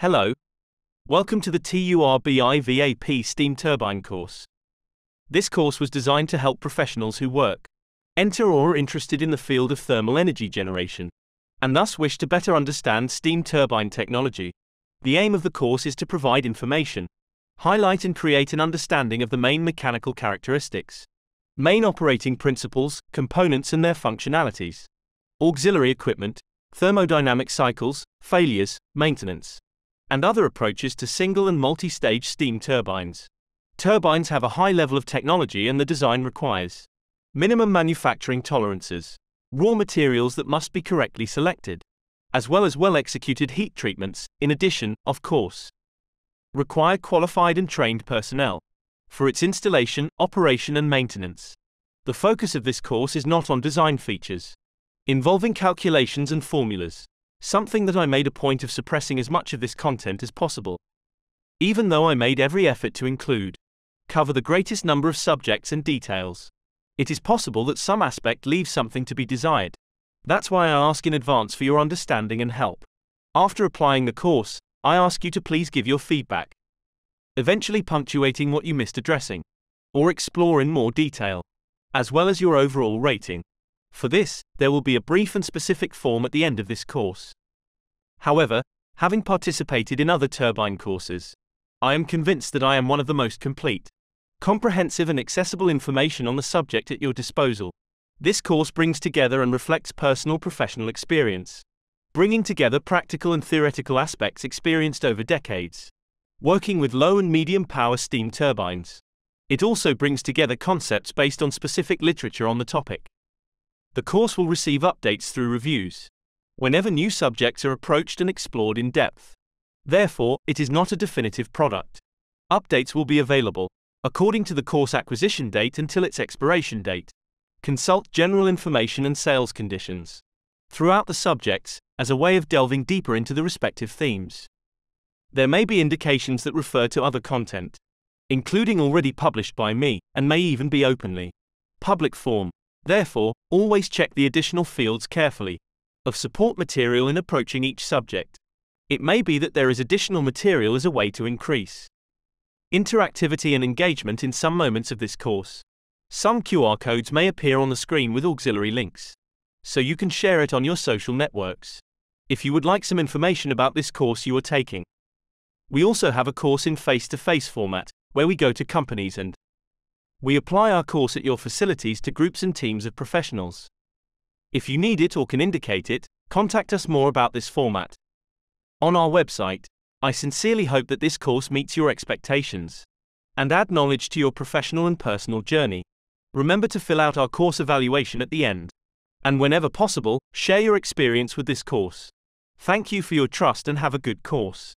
Hello. Welcome to the TURBI steam turbine course. This course was designed to help professionals who work, enter or are interested in the field of thermal energy generation, and thus wish to better understand steam turbine technology. The aim of the course is to provide information, highlight and create an understanding of the main mechanical characteristics, main operating principles, components and their functionalities, auxiliary equipment, thermodynamic cycles, failures, maintenance, and other approaches to single and multi-stage steam turbines. Turbines have a high level of technology and the design requires minimum manufacturing tolerances, raw materials that must be correctly selected, as well as well-executed heat treatments, in addition, of course, require qualified and trained personnel for its installation, operation and maintenance. The focus of this course is not on design features, involving calculations and formulas, something that I made a point of suppressing as much of this content as possible. Even though I made every effort to include, cover the greatest number of subjects and details, it is possible that some aspect leaves something to be desired. That's why I ask in advance for your understanding and help. After applying the course, I ask you to please give your feedback, eventually punctuating what you missed addressing, or explore in more detail, as well as your overall rating. For this, there will be a brief and specific form at the end of this course. However, having participated in other turbine courses, I am convinced that I am one of the most complete, comprehensive and accessible information on the subject at your disposal. This course brings together and reflects personal professional experience, bringing together practical and theoretical aspects experienced over decades, working with low and medium power steam turbines. It also brings together concepts based on specific literature on the topic. The course will receive updates through reviews whenever new subjects are approached and explored in depth. Therefore, it is not a definitive product. Updates will be available according to the course acquisition date until its expiration date. Consult general information and sales conditions throughout the subjects as a way of delving deeper into the respective themes. There may be indications that refer to other content, including already published by me, and may even be openly public form. Therefore, always check the additional fields carefully of support material in approaching each subject. It may be that there is additional material as a way to increase interactivity and engagement in some moments of this course. Some QR codes may appear on the screen with auxiliary links, so you can share it on your social networks. If you would like some information about this course you are taking, we also have a course in face to face format, where we go to companies and we apply our course at your facilities to groups and teams of professionals. If you need it or can indicate it, contact us more about this format. On our website, I sincerely hope that this course meets your expectations and add knowledge to your professional and personal journey. Remember to fill out our course evaluation at the end. And whenever possible, share your experience with this course. Thank you for your trust and have a good course.